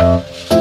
Bye.